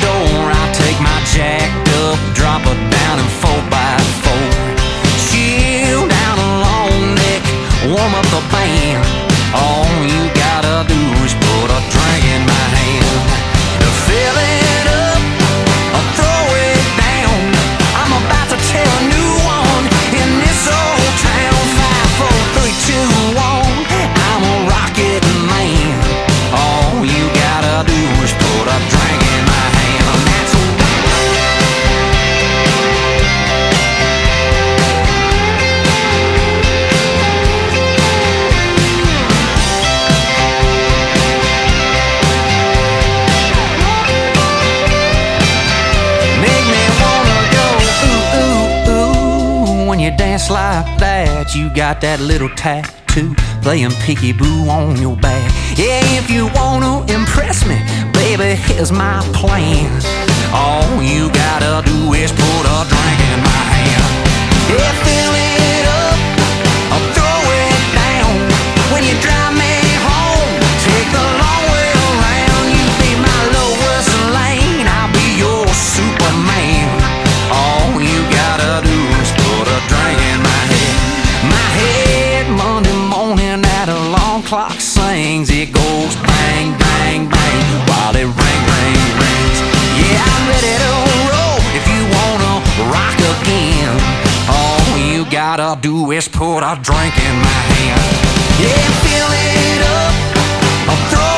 door, I take my jacked up, drop her down in four by four. Chill down a long neck, warm up the band. Oh. you like that, you got that little tattoo playing peeky boo on your back. Yeah, if you wanna impress me, baby, here's my plan. All you gotta do is put a drink in my hand. If clock sings, it goes bang, bang, bang, while it ring, ring, rings. Yeah, I'm ready to roll if you wanna rock again. All you gotta do is put a drink in my hand. Yeah, fill it up.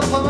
Rafa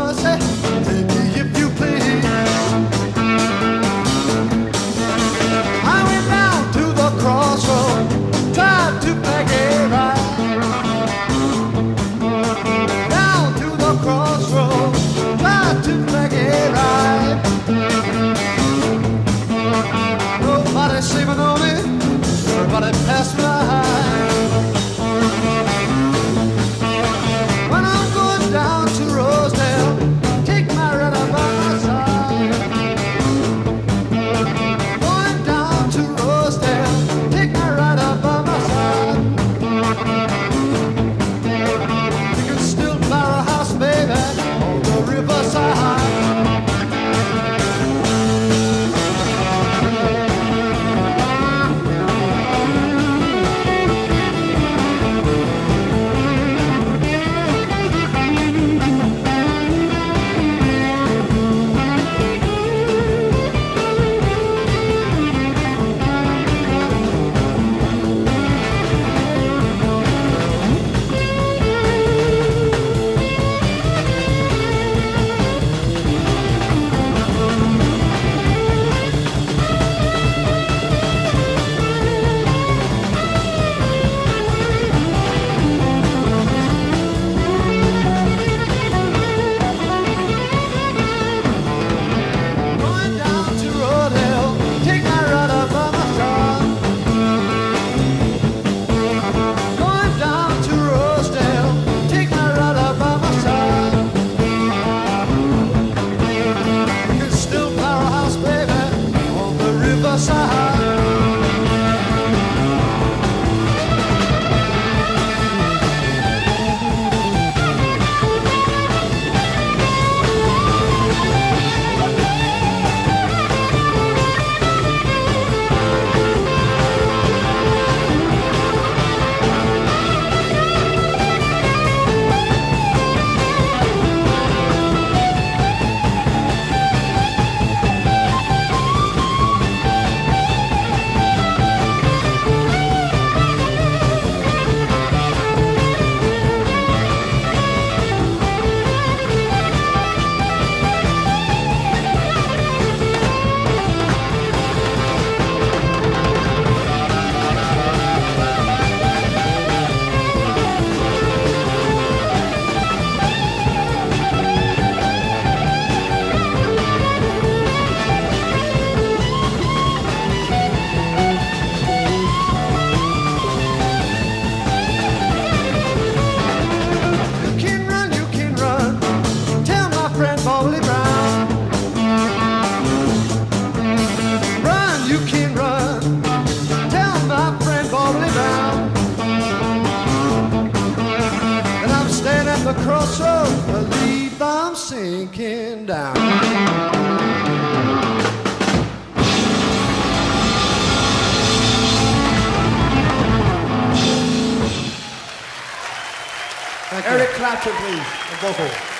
please, the vocal.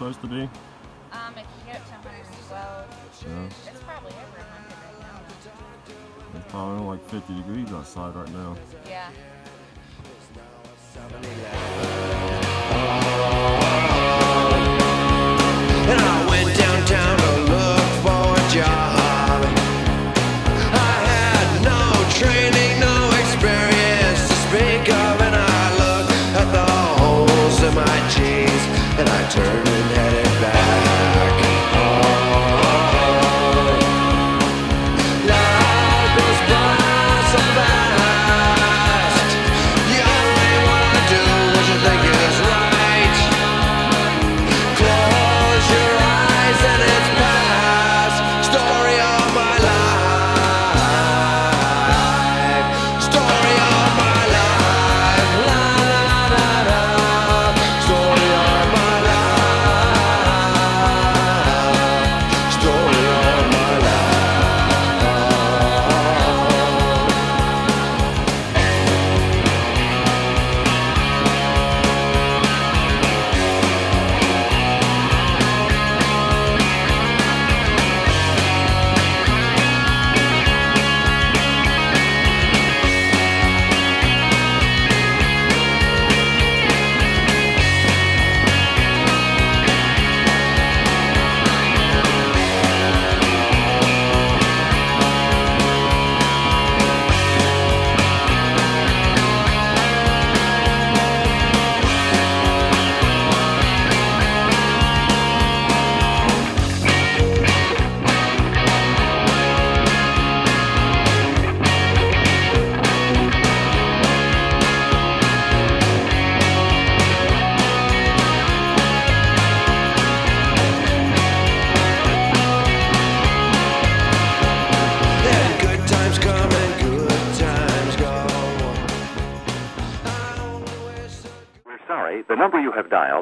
supposed to be? Um, it can get to 112. Yeah. It's probably over 100 right now. It's probably like 50 degrees outside right now. Yeah. And I turned and headed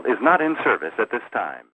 is not in service at this time.